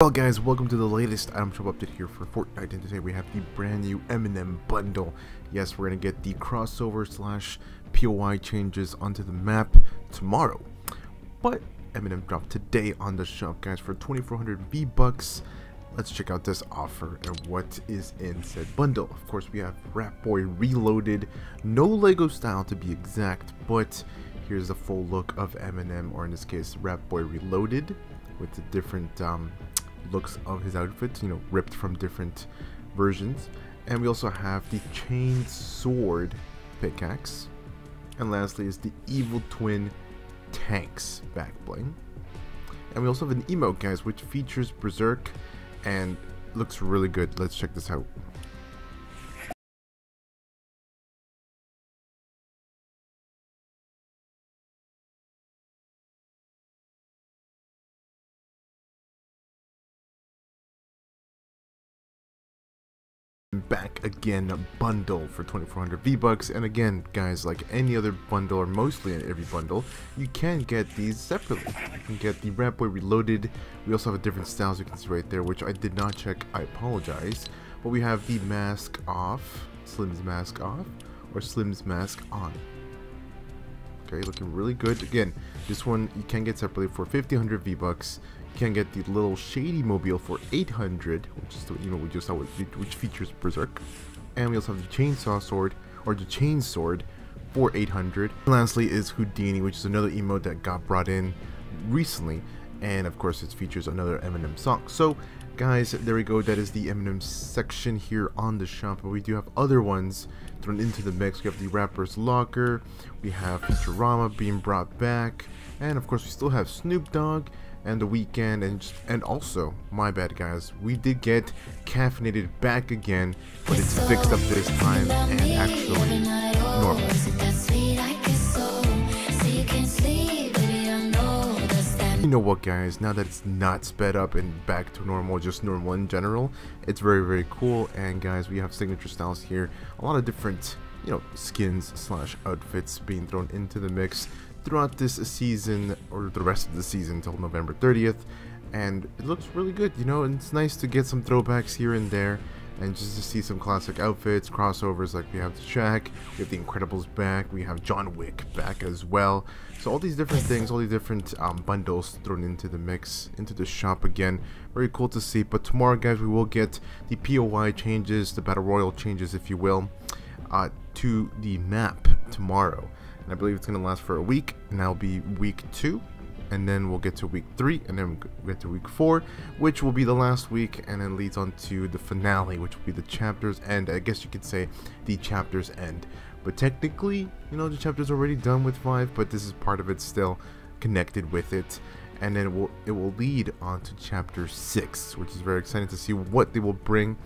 Well guys, welcome to the latest item shop update here for Fortnite and today we have the brand new Eminem bundle. Yes, we're to get the crossover slash POI changes onto the map tomorrow. But Eminem dropped today on the shop guys for 2400 V-Bucks. Let's check out this offer and what is in said bundle. Of course we have Rap Boy Reloaded, no Lego style to be exact, but here's the full look of Eminem or in this case Rap Boy Reloaded with the different um, looks of his outfit, you know, ripped from different versions. And we also have the chain sword pickaxe. And lastly is the evil twin tanks back bling. And we also have an emote, guys, which features Berzerk and looks really good. Let's check this out. Back again bundle for 2400 V-Bucks. And again guys like any other bundle or mostly in every bundle you can get these separately. You can get the Rap Boy Reloaded. We also have a different styles you can see right there which I did not check. I apologize. But we have the mask off Slim's mask off or Slim's mask on okay looking really good. Again this one you can get separately for 1500 V-Bucks. You can get the little shady mobile for 800 which is the you know we just saw which features berzerk. And we also have the chainsaw sword or the chain sword for 800 and lastly is houdini which is another emote that got brought in recently. And of course it features another eminem song. So guys there we go. That is the eminem section here on the shop but we do have other ones thrown into the mix. We have the rapper's locker we have futurama being brought back and of course we still have snoop dogg and the Weeknd and just, and also my bad guys we did get caffeinated back again but it's fixed up this time and actually normal you know what guys now that it's not sped up and back to normal just normal in general it's very very cool. And guys we have signature styles here. A lot of different you know skins slash outfits being thrown into the mix throughout this season or the rest of the season until November 30th and it looks really good you know and it's nice to get some throwbacks here and there and just to see some classic outfits crossovers like we have the Shaq we have the Incredibles back we have John Wick back as well. So all these different things all these different um, bundles thrown into the mix into the shop again. Very cool to see. But tomorrow guys we will get the POI changes the battle royal changes if you will uh, to the map tomorrow. And I believe it's going to last for a week, and that'll be week two, and then we'll get to week three, and then we'll get to week four, which will be the last week, and then leads on to the finale, which will be the chapters end. I guess you could say the chapters end. But technically, you know, the chapter's already done with five, but this is part of it still connected with it and then it will it will lead on to chapter 6 which is very exciting to see what they will bring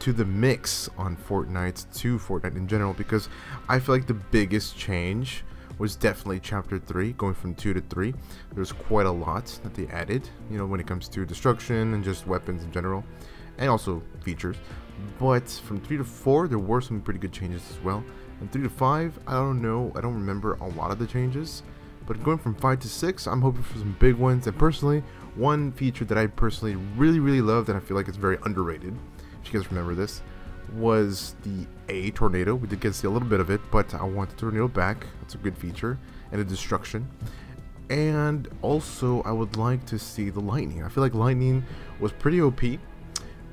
to the mix on Fortnite to Fortnite in general because I feel like the biggest change was definitely chapter 3 going from 2 to 3 there's quite a lot that they added you know when it comes to destruction and just weapons in general and also features. But from 3 to 4 there were some pretty good changes as well. And 3 to 5 I don't know I don't remember a lot of the changes. But going from 5 to 6 I'm hoping for some big ones. And personally one feature that I personally really really loved and I feel like it's very underrated if you guys remember this was the A tornado. We did get to see a little bit of it, but I want the tornado back. That's a good feature. And a destruction. And also, I would like to see the lightning. I feel like lightning was pretty OP.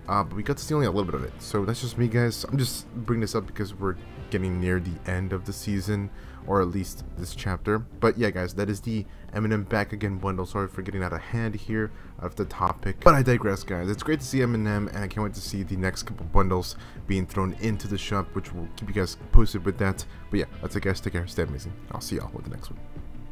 Uh, but we got to see only a little bit of it. So that's just me, guys. I'm just bringing this up because we're getting near the end of the season, or at least this chapter. But yeah, guys, that is the Eminem Back Again bundle. Sorry for getting out of hand here of the topic. But I digress, guys. It's great to see Eminem, and I can't wait to see the next couple bundles being thrown into the shop, which will keep you guys posted with that. But yeah, that's it, guys. Take care. Stay amazing. I'll see y'all with the next one.